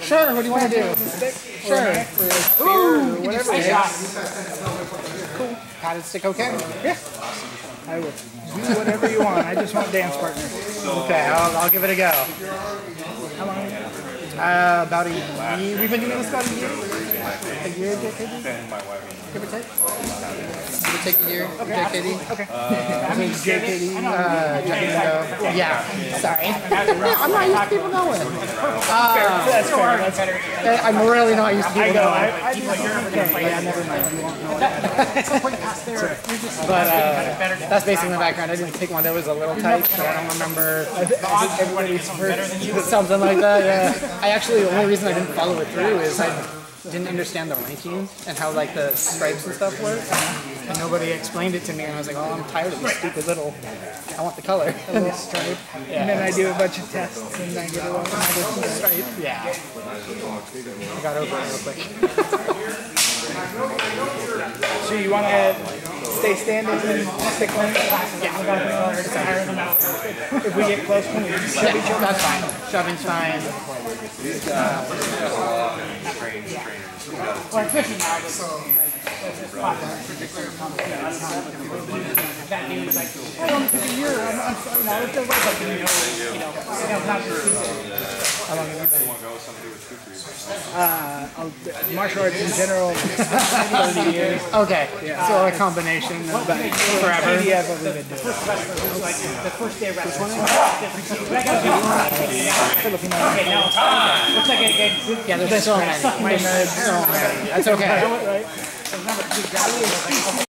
Sure, what do you want to do? Sure. Ooh, whatever it is. Cool. Padded stick okay? Yeah. I will do whatever you want. I just want dance partner. Okay, I'll, I'll give it a go. How long? Uh, about a year. We've been doing this about a year. A year? Give or take? Take a year, JKD? Okay. so JKD. Uh, JKD. Yeah, sorry. Yeah, I'm not used to people knowing. Uh, That's fair. That's fair. I'm really not used to people I knowing. I, I do okay. Yeah, never mind. You won't know it. But uh, that's basically my background. I didn't take one that was a little tight, so I don't remember Everybody's first. something like that. Yeah. I actually the only reason I didn't follow it through is I didn't understand the ranking and how like the stripes and stuff work. And nobody explained it to me, and I was like, oh, I'm tired of this stupid little. I want the color. A little stripe. And then I do a bunch of tests and I get a little another stripe. Yeah. I got over it real quick. So you want to stay standing and stick one? Yeah. If we get close, can we shove each other? That's fine. Shoving's fine. Or fishing now. so That dude was like, I don't think a year. I'm, I'm sorry. No, it doesn't. you know, you know, you know, not just How long have you been? Uh, I'll- martial arts in general, 30 years. Okay. So a combination of forever. Yeah, but we've been doing it. the first day of wrestling. Filipino. Okay, now. Looks like I get Yeah, there's so many. My nerds. So many. That's okay. Right?